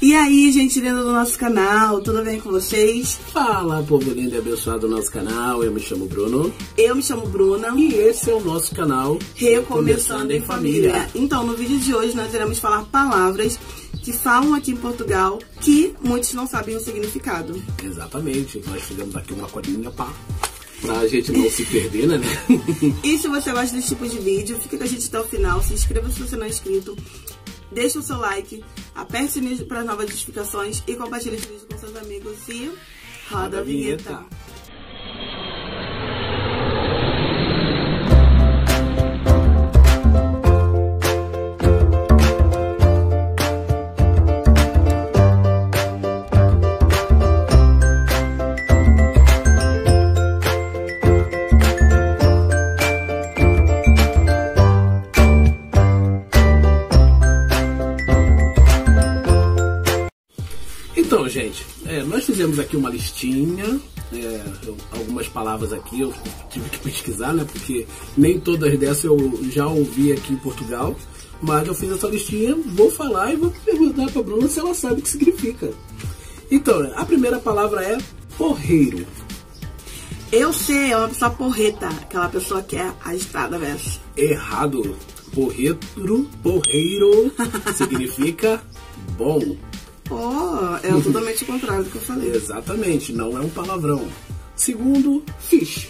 E aí, gente linda do nosso canal, tudo bem com vocês? Fala, povo lindo e abençoado do nosso canal. Eu me chamo Bruno. Eu me chamo Bruna. E esse é o nosso canal Recomeçando em Família. Então, no vídeo de hoje nós iremos falar palavras que falam aqui em Portugal que muitos não sabem o significado. Exatamente. Nós fizemos aqui uma colinha pá. Pra gente não se perder, né? E se você gosta desse tipo de vídeo, fica com a gente até o final. Se inscreva se você não é inscrito. Deixe o seu like, aperte o sininho para novas notificações e compartilhe esse vídeo com seus amigos e roda a vinheta. Aqui uma listinha, é, algumas palavras aqui eu tive que pesquisar, né? Porque nem todas dessas eu já ouvi aqui em Portugal. Mas eu fiz essa listinha, vou falar e vou perguntar pra Bruna se ela sabe o que significa. Então, a primeira palavra é porreiro. Eu sei, é uma pessoa porreta, aquela pessoa que é agitada, velho. Errado. Porreiro, porreiro significa bom. Oh, é totalmente o contrário do que eu falei. Exatamente, não é um palavrão. Segundo, fish.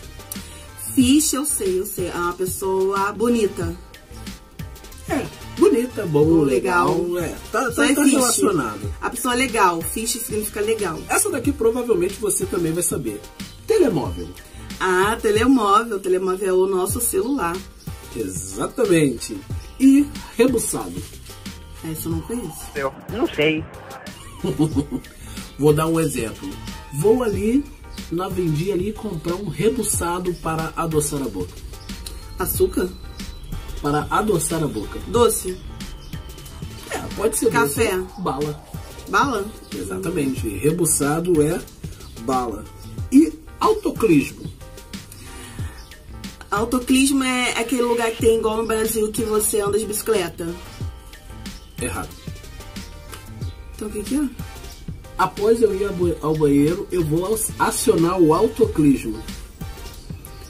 Fish, eu sei, eu sei. É uma pessoa bonita. É, bonita, bom, Legal. legal. É, tá, tá, é tá relacionado. A pessoa é legal. Fish significa legal. Essa daqui provavelmente você também vai saber. Telemóvel. Ah, telemóvel. Telemóvel é o nosso celular. Exatamente. E rebuçado. Essa eu não conheço. Eu não sei. Vou dar um exemplo. Vou ali na vendinha ali comprar um rebuçado para adoçar a boca. Açúcar? Para adoçar a boca. Doce? É, pode ser Café. doce, bala. Bala? Exatamente. Rebuçado é bala. E autoclismo. Autoclismo é aquele lugar que tem igual no Brasil que você anda de bicicleta. Errado. Então o que que é? Após eu ir ao ba- ao banheiro, eu vou acionar o autoclismo.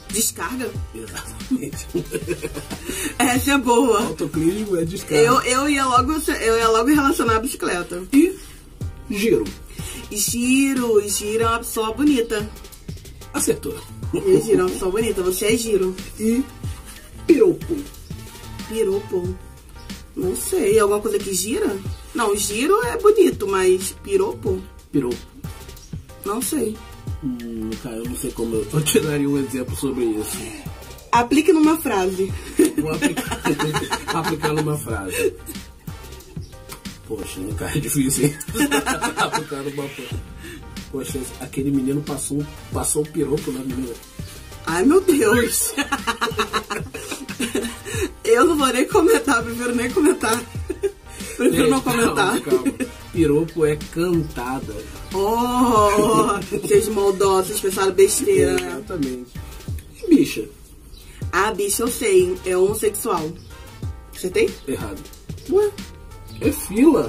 Descarga? Exatamente. Essa é boa. autoclismo é descarga. Eu, eu, ia logo, eu ia logo relacionar a bicicleta. E giro. Giro, Giro é uma pessoa bonita. Acertou. E Giro é uma pessoa bonita, você é Giro. E piropo. Piropo. Não sei, alguma coisa que gira? Não, giro é bonito, mas piropo? Piropo. Não sei. Hum, cara, eu não sei como eu, eu tiraria um exemplo sobre isso. Aplique numa frase. Vou aplicar, aplicar numa frase. Poxa, né, cara, é difícil, hein? aplicar numa frase. Poxa, aquele menino passou, passou o piropo na menina. Ai, meu Deus. Eu não vou nem comentar, prefiro nem comentar. Prefiro não Gente, calma, comentar. calma. Piropo é cantada. Oh, vocês maldosos, pensaram besteira? Exatamente. E bicha? Ah, bicho, eu sei, é homossexual. Acertei? Errado. Ué? É fila.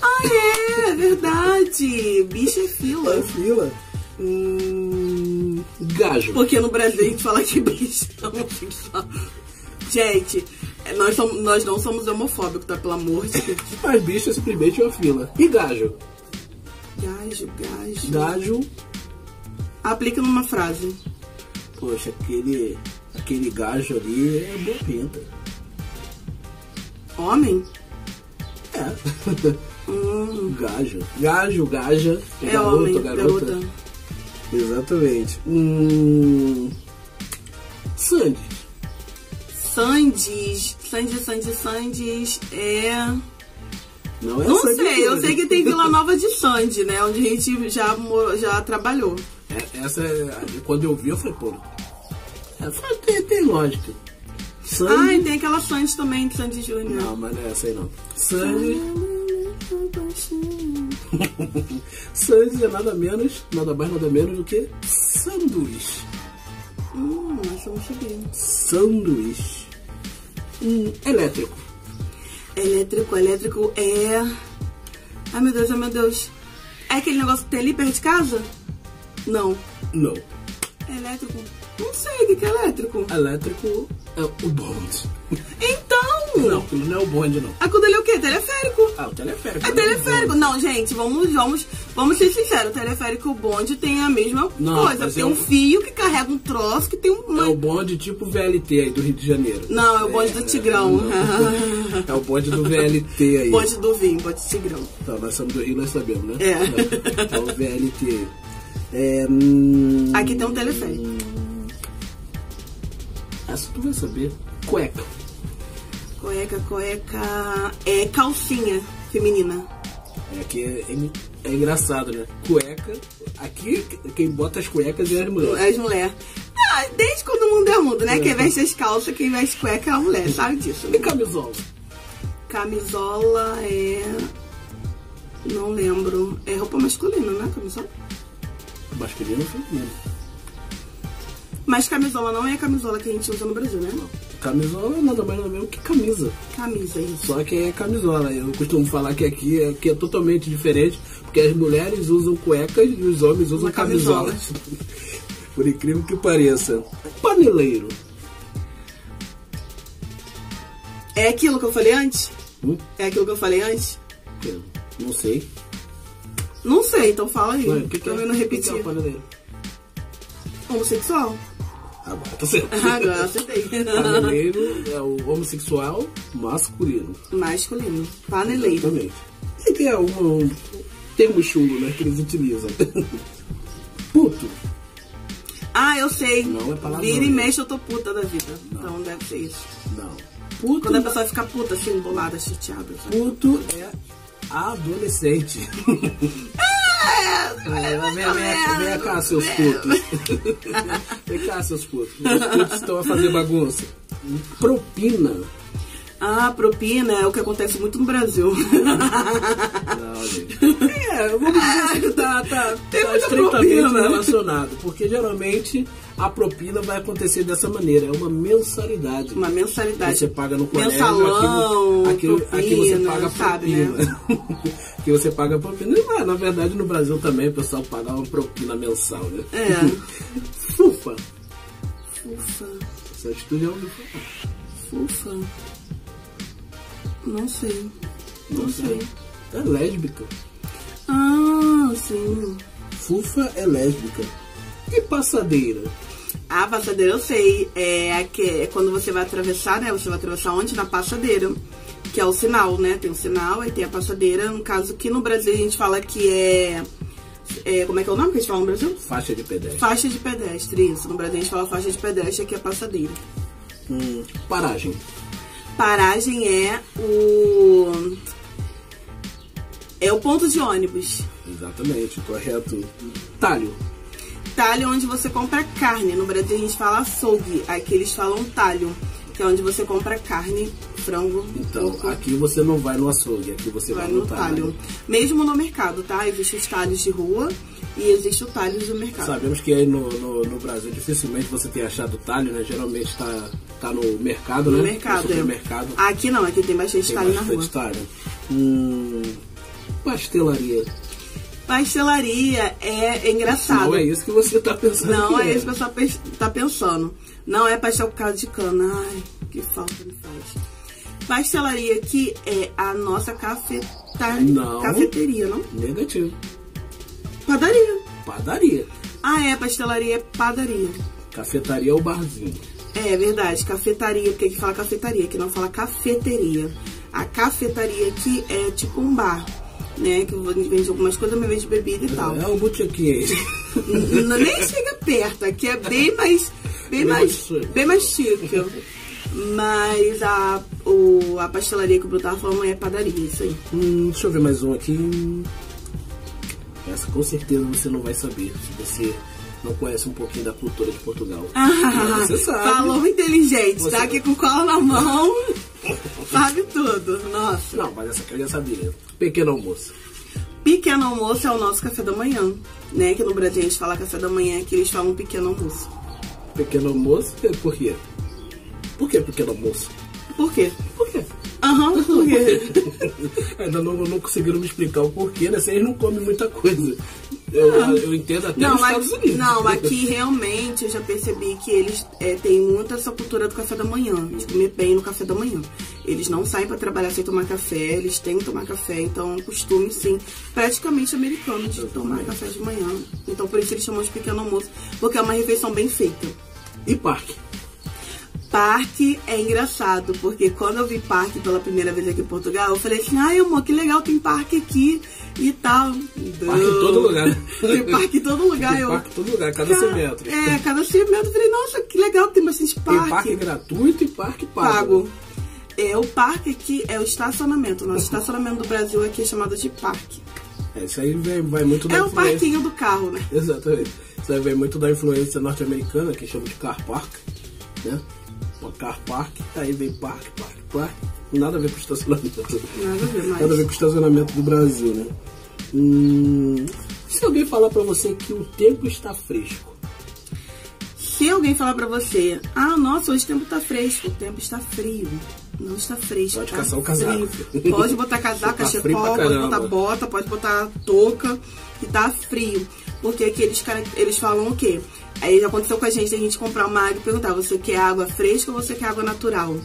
Ah, é, é verdade. Bicho é É fila. fila. Hum, Gajo. porque no Brasil a gente fala que bicho é homossexual. Gente, nós, somos, nós não somos homofóbicos, tá? Pelo amor de Deus. Mas bicho é simplesmente uma fila. E gajo? Gajo, gajo. Gajo, Aplica numa frase. poxa, aquele, aquele gajo ali é boa pinta. Homem? É. Hum, Gajo. Gajo, gaja. é garoto, homem, garota. garota. Exatamente. Hum... Sandy. Sandes, Sandes, Sandes, Sandes é. Não é Não Sandy sei, eu sei que tem Vila Nova de Sandy, né? Onde a gente já, já trabalhou. É, essa é. Quando eu vi, eu falei, pô. é, tem, tem lógica. Sandy. Ah, e tem aquela Sandy também, de Sandy Júnior. Não, mas não é essa aí não. Sandy. Sandy é nada menos, nada mais, nada menos do que sanduíche. Hum, essa eu não. Sanduíche. Hum, elétrico. Elétrico, elétrico é. Ai meu Deus, ai meu Deus. É aquele negócio que tem ali perto de casa? Não. Não. Elétrico? Não sei o que, que é elétrico. Elétrico é o bonde. Então! Não, aquilo não é o bonde, não. Aquilo ali é o quê? Teleférico. Ah, o teleférico. É não teleférico. o bonde. Não, gente, vamos, vamos, vamos ser sinceros. O teleférico e o bonde tem a mesma Não, coisa. Tem é um um- fio que carrega um troço que tem uma. É o bonde tipo VLT aí do Rio de Janeiro. Não, é o bonde do Tigrão. não. É o bonde do VLT aí. bonde do vinho, bonde do Tigrão. Então, nós somos do Rio, nós sabemos, né? É. É o VLT. É, hum, Aqui tem um teleférico. Essa tu vai saber. Cueca. Cueca, cueca. É calcinha feminina. É que é, é- é engraçado, né? Cueca. Aqui, quem bota as cuecas é as mulheres. As mulheres. Ah, desde quando o mundo é mundo, né? Quem veste as calças, quem veste cueca é a mulher, sabe disso? E Né? camisola? Camisola é. Não lembro. É roupa masculina, né? Camisola? Masculino ou feminino? Mas camisola não é a camisola que a gente usa no Brasil, né? Camisola é nada mais nada menos que camisa. Camisa, isso. Só que é camisola. Eu costumo falar que aqui é, que é totalmente diferente, porque as mulheres usam cuecas e os homens usam Uma camisola. camisolas. Por incrível que pareça. Paneleiro. É aquilo que eu falei antes? Hum? É aquilo que eu falei antes? Eu Não sei. Não sei, então fala aí. Ué, que, que, é, eu não o que repetir. que é o paneleiro? Homossexual? Agora tá certo. Agora acertei. Paneleiro é o homossexual masculino. Masculino. Paneleiro. Exatamente. E que é um, um termo chulo, né? Que eles utilizam. Puto. Ah, eu sei. Não é palavrão, Vira e mexe, eu tô puta da vida. Então deve ser isso. Não. Puto, Quando a pessoa fica puta, assim, bolada, chateada. puto é adolescente. É, vem, vem, vem cá, seus putos. vem cá, seus putos. Os putos estão a fazer bagunça. Propina. Ah, propina é o que acontece muito no Brasil. Não, gente. É, vamos dizer assim que tá, tá, Tem tá muita estreitamente propina. relacionado. Porque geralmente a propina vai acontecer dessa maneira. É uma mensalidade. Uma mensalidade. Você paga no colégio, Mensalão, aqui você paga sabe, né? propina. que você paga propina. Mas, na verdade, no Brasil também o pessoal paga uma propina mensal, né? É. Fufa. Fufa. Essa atitude ouviu falar. Fufa. Não sei. Não Não sei. É lésbica. Ah, sim. Fufa é lésbica. E passadeira? A passadeira eu sei. É, que, é quando você vai atravessar, né? Você vai atravessar onde? Na passadeira. Que é o sinal, né? Tem o sinal, aí tem a passadeira. No caso que no Brasil a gente fala que é. é como é que é o nome que a gente fala no Brasil? Faixa de pedestre. Faixa de pedestre, isso. No Brasil a gente fala faixa de pedestre, aqui é passadeira. Hum, paragem. Paragem é o. É o ponto de ônibus. Exatamente, correto. Talho. Talho é onde você compra carne. No Brasil a gente fala açougue. Aqui eles falam talho, que é onde você compra carne, frango, Então, porco. aqui você não vai no açougue, aqui você vai, vai no talho. Mesmo no mercado, tá? Existem os talhos de rua e existe o talho do mercado. Sabemos que aí no, no, no Brasil dificilmente você tem achado talho, né? Geralmente tá, tá no mercado, No né? mercado, no é. supermercado. Aqui não, aqui tem bastante tem talho na bastante rua. talho. Hum, pastelaria. Pastelaria é, é engraçado. Não é isso que você tá pensando. Não que é isso que você pe- tá pensando. Não é pastel com caldo de cana. Ai, que falta me faz. Pastelaria aqui é a nossa cafetaria. Não. Cafeteria, não? Negativo. Padaria. Padaria. Ah, é, pastelaria é padaria. Cafetaria é o barzinho. É, é verdade, cafetaria, porque aqui fala cafetaria, aqui não fala cafeteria. A cafetaria aqui é tipo um bar, né? Que vende algumas coisas, mas vende bebida e tal. É o botequim. Nem chega perto, aqui é bem mais. Bem Bem mais, bem mais chique. Mas a, o, a pastelaria que o Bruno tava falando é padaria, isso aí. Hum, deixa eu ver mais um aqui. Essa com certeza você não vai saber se você não conhece um pouquinho da cultura de Portugal. Mas você sabe. Falou inteligente, Você- tá aqui com cola na mão, sabe tudo. Nossa. Não, mas essa aqui eu já sabia. Pequeno almoço. Pequeno almoço é o nosso café da manhã, né? Que no Brasil a gente fala café da manhã, aqui eles falam pequeno almoço. Pequeno almoço, é por quê? Por que pequeno almoço? Por quê? Por quê? Aham, por quê? Ainda não, não conseguiram me explicar o porquê, né? Eles não comem muita coisa. Eu, eu entendo até Não, mas, Estados Unidos. não, aqui realmente eu já percebi que eles é, têm muito essa cultura do café da manhã, de comer bem no café da manhã. Eles não saem pra trabalhar sem tomar café, eles têm que tomar café, então é um costume, sim, praticamente americano de tomar café de manhã. Então por isso eles chamam de pequeno almoço, porque é uma refeição bem feita. E parque? Parque é engraçado, porque quando eu vi parque pela primeira vez aqui em Portugal, eu falei assim, ai amor, que legal, tem parque aqui e tal. Parque em todo lugar. Tem parque em todo lugar. Tem eu, parque em todo lugar, cada 100 metros. É, cada 100 metros. Eu falei, nossa, que legal, tem bastante Tem parque. parque gratuito e parque pago. pago. É, o parque aqui é o estacionamento. O nosso estacionamento do Brasil aqui é chamado de parque. É, isso aí vai, vai muito da É o influência. parquinho do carro, né? Exatamente. Isso aí vem muito da influência norte-americana, que chama de car park, né? O car park, aí vem parque, parque, parque. Nada a ver com estacionamento. Nada a ver, mas- Nada a ver com o estacionamento do Brasil, né? Hum, se alguém falar pra você que o tempo está fresco, Se alguém falar pra você, ah, nossa, hoje o tempo tá fresco, o tempo está frio. Não está fresco. Pode tá caçar o casaco. frio. Pode botar casaco, Tá pra cachepol, pode botar bota, pode botar touca, que tá frio. Porque aqui eles, eles falam o quê? Aí já aconteceu com a gente, a gente comprar uma água e perguntar, você quer água fresca ou você quer água natural?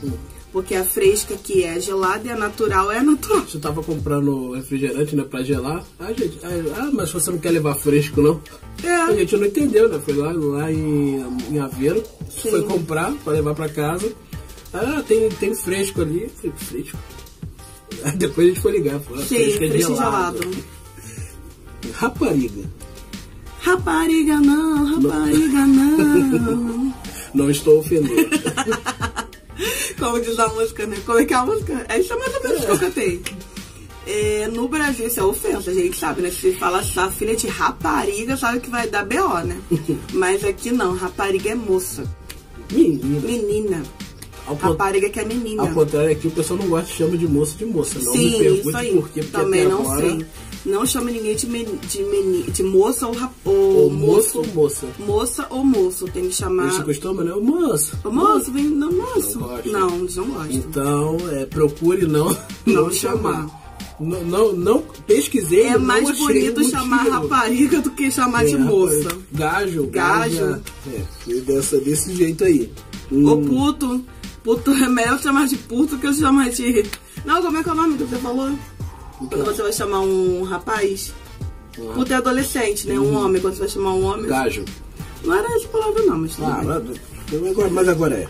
Porque a fresca aqui é gelada e a natural é natural. você tava comprando refrigerante, né, pra gelar. Ah, gente, ah, mas você não quer levar fresco, não? A É, gente não entendeu, né? Foi lá, lá em, em Aveiro, Sim. foi comprar pra levar pra casa. Ah, tem, tem fresco ali. Falei, fresco? Aí depois a gente foi ligar, falou, ah, fresco é gelado. gelado. Rapariga. Rapariga não, rapariga não. Não estou ofendendo. Como diz a música, né? Como é que é a música? É isso é mais ou menos que eu cantei. É, no Brasil isso é ofensa, a gente sabe, né? Se fala essa filha de rapariga, sabe que vai dar BO, né? Mas aqui não, rapariga é moça. Menina. Menina. Ao, Rapariga que é menina. ao contrário, aqui o pessoal não gosta de chama de moça de moça. Não me Sim, pergunte isso aí. por quê, porque Também até não agora, sei. Não chama ninguém de, meni, de, meni, de moça ou, rap, ou Ou moço ou moça. Moça ou moço. Tem que chamar. Isso costuma, né? Ô, moça. Ô, moço, vem. Não, moço. Não. Não, eles não gostam. Então, é, procure não, não, Não chamar. chamar. Não, não, não pesquisei. É não mais achei bonito chamar rapariga do que chamar de É, moça. rapaz, Gajo, Gajo. É, dessa, desse jeito aí. Hum, puto. Puto é melhor chamar de puto que eu chamar de. Não, como é que é o nome que você falou? Quando você vai chamar um rapaz. Ah. Puto é adolescente, né? Um homem. Quando você vai chamar um homem. Gajo. Não era essa palavra, não, mas Ah, mas agora, mas agora é.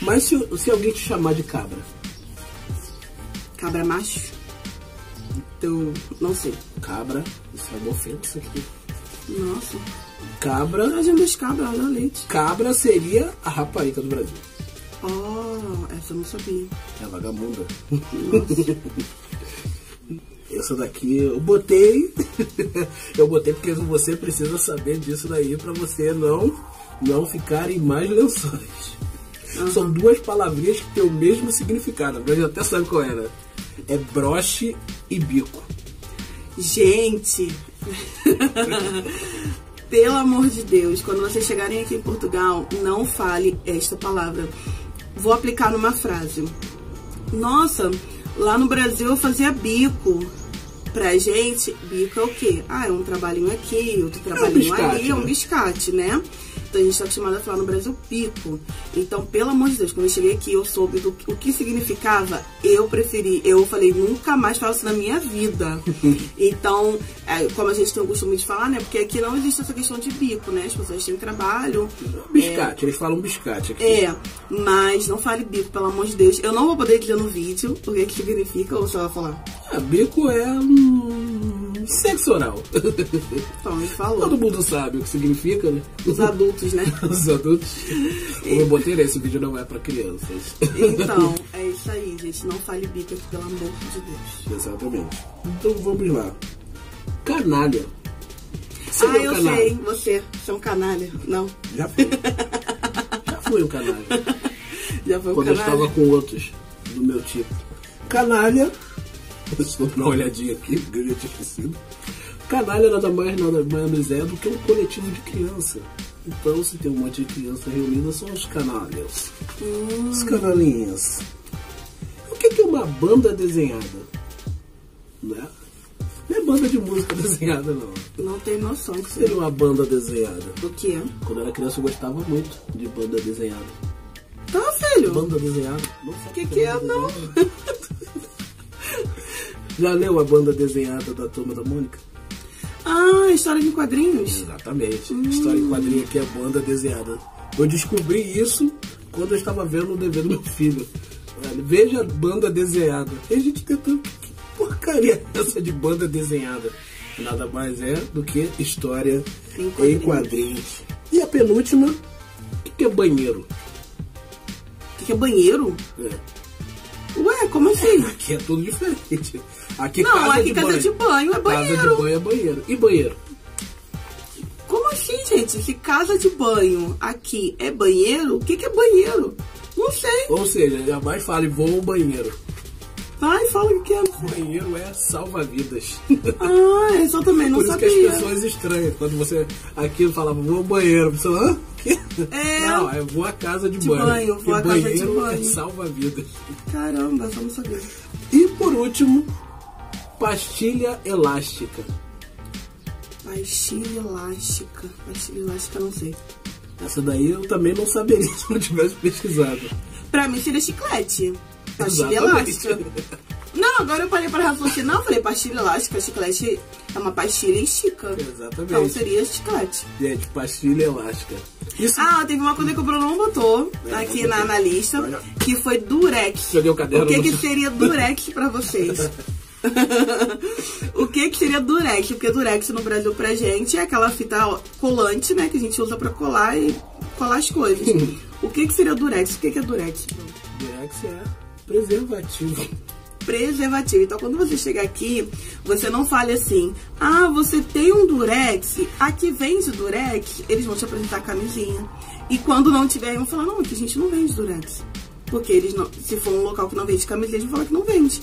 Mas se, se alguém te chamar de cabra, Cabra macho? Então, não sei. cabra, isso é uma ofensa aqui. Nossa. Cabra, as cabras, olha o leite. cabra seria a rapariga do Brasil. Oh, essa eu não sabia. É a vagabunda. Essa daqui eu botei. eu botei porque você precisa saber disso daí pra você não, não ficar em mais lençóis. São duas palavrinhas que têm o mesmo significado. A gente até sabe qual era. É broche e bico. Gente, pelo amor de Deus, quando vocês chegarem aqui em Portugal, não fale esta palavra. Vou aplicar numa frase. Nossa, lá no Brasil eu fazia bico. Pra gente, bico é o quê? Ah, é um trabalhinho aqui, outro trabalhinho biscate, ali, é um né? biscate, né? A gente está acostumado a falar no Brasil pico. Então, pelo amor de Deus, quando eu cheguei aqui, eu soube do que- o que significava. Eu preferi, eu falei, nunca mais falo isso na minha vida. então, é, como a gente tem o costume de falar, né? Porque aqui não existe essa questão de bico, né? As pessoas têm trabalho. Biscate, eles falam biscate aqui. É, mas não fale bico, pelo amor de Deus. Eu não vou poder dizer no vídeo o que, que significa, ou você vai falar. Ah, bico é um sexo oral. Então, ele falou. Todo mundo sabe o que significa, né? Os adultos, né? Os adultos. Como eu botei, esse vídeo não é pra crianças. Então, é isso aí, gente. Não fale bico aqui, pelo amor de Deus. Exatamente. Então vamos lá. Canalha. Você ah, é eu canalha? sei, você. Você é um canalha. Não, Já fui. Já fui um canalha. já foi um Quando eu canalha. estava com outros do meu tipo. Canalha. Estou dando uma olhadinha aqui, porque eu já tinha esquecido. Canalha nada mais, nada menos é do que um coletivo de criança. Então, se tem um monte de criança reunida, são os canalhas. Hum. Os canalinhas. O que que é uma banda desenhada. Né? Não é banda de música desenhada, não. Não tem noção que Seria uma banda desenhada. O quê? Quando eu era criança eu gostava muito de banda desenhada. Tá, filho? Banda desenhada? Não sabe O que o que é, não? Já leu a banda desenhada da Turma da Mônica? Ah, história de quadrinhos? Exatamente. História em quadrinho aqui é banda desenhada. Eu descobri isso quando eu estava vendo o dever do meu filho. Olha, Veja a banda desenhada. E a gente tentando. Que porcaria é essa de banda desenhada? Nada mais é do que história Em em quadrinhos. quadrinhos. E a penúltima, o que que é banheiro? O que, que é banheiro? É. Ué, como assim? Aqui é tudo diferente. Aqui Não, casa aqui de casa banho. de banho é Casa de banheiro. banho é banheiro. E banheiro? Como assim, gente? Se casa de banho aqui é banheiro, o que, que é banheiro? Não sei. Ou seja, jamais fale vou ao banheiro. Vai, fala o que é. Banheiro é salva-vidas. Ah, isso eu também não Por isso que sabia. as pessoas estranham. Quando você aqui falava, vou ao banheiro, você fala, hã? É. Não, é vou à casa de, De banho. banho, vou E à casa de banheiro banho. é salva-vidas. Caramba, só não sabia. E por último, pastilha elástica. Pastilha elástica. Pastilha elástica, não sei. Essa daí eu também não saberia se não tivesse pesquisado. Pra mim seria chiclete. Pastilha Exatamente. elástica. Não, agora eu parei para raciocinar, eu falei pastilha elástica, chiclete é uma pastilha e estica. Exatamente. Então seria chiclete. Gente, pastilha elástica. Isso. Ah, teve uma coisa que o Bruno não botou É, aqui não na, na lista, que foi durex. Joguei o caderno O que, que seria durex pra vocês? o que, que seria durex? Porque durex no Brasil pra gente é aquela fita colante, né? Que a gente usa pra colar e colar as coisas. o que, que seria durex? O que, que é durex? Durex é preservativo. preservativo. Então, quando você chega aqui, você não fale assim: ah, você tem um durex, aqui vende durex, eles vão te apresentar a camisinha. E quando não tiver, vão falar: não, aqui a gente não vende durex. Porque eles não, se for um local que não vende camiseta, eles vão falar que não vende.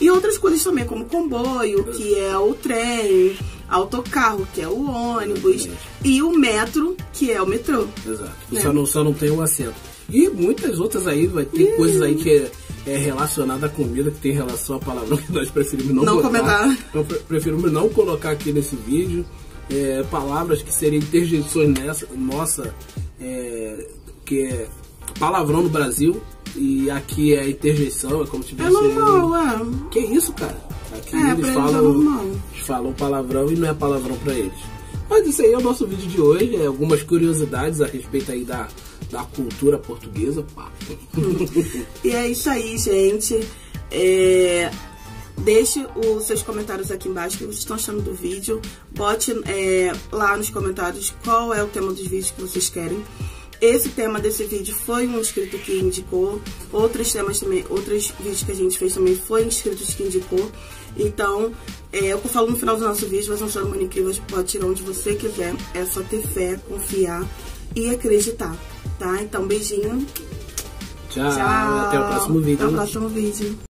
E outras coisas também, como comboio, que é o trem, autocarro, que é o ônibus, e o metro, que é o metrô. Exato. Né? Só, não, só não tem o assento. E muitas outras aí, vai ter coisas aí que é, é relacionada à comida, que tem relação à palavra que nós preferimos não, Não comentar. Então pre- preferimos não colocar aqui nesse vídeo. É, palavras que seriam interjeições nessa, nossa, é, que é palavrão no Brasil. E aqui é interjeição, é como se É tivesse. normal, é. Que isso, cara? Aqui É, eles é falam, eles falam palavrão e não é palavrão pra eles. Mas isso aí é o nosso vídeo de hoje, é algumas curiosidades a respeito aí da, da cultura portuguesa. Pá. E é isso aí, gente. É, Deixe os seus comentários aqui embaixo, o que vocês estão achando do vídeo. Bote é, lá nos comentários qual é o tema dos vídeos que vocês querem. Esse tema desse vídeo foi um inscrito que indicou. Outros temas também, outros vídeos que a gente fez também foi inscritos que indicou. Então, é, eu falo no final do nosso vídeo, um ser humano incrível, você pode tirar onde você quiser. É só ter fé, confiar e acreditar, tá? Então, beijinho. Tchau, Tchau. até o próximo vídeo. Até o próximo vídeo.